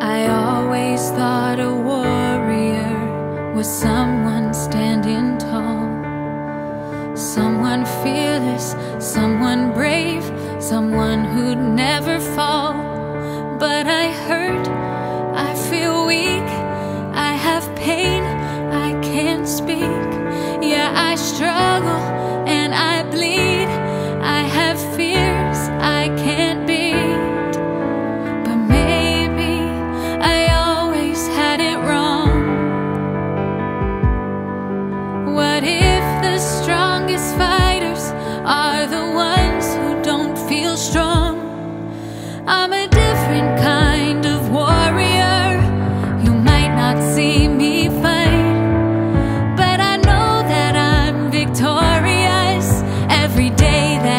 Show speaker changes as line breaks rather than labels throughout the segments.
I always thought a warrior was someone standing tall, someone fearless, someone brave, someone who'd never fall. But I hurt, I feel weak, I have pain, I can't speak, yeah, I struggle. that.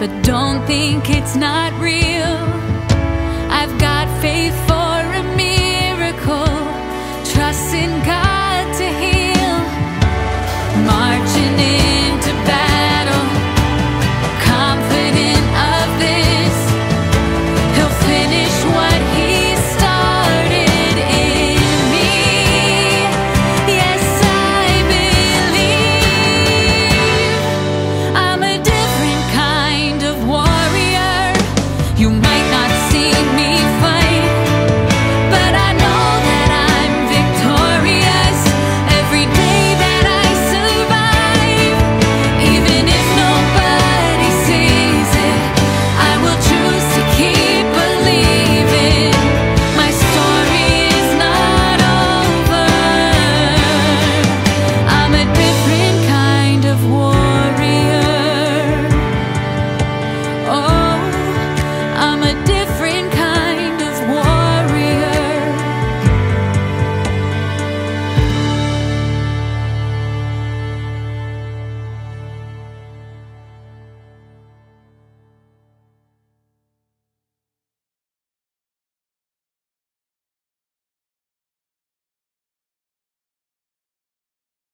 but don't think it's not real. I'm a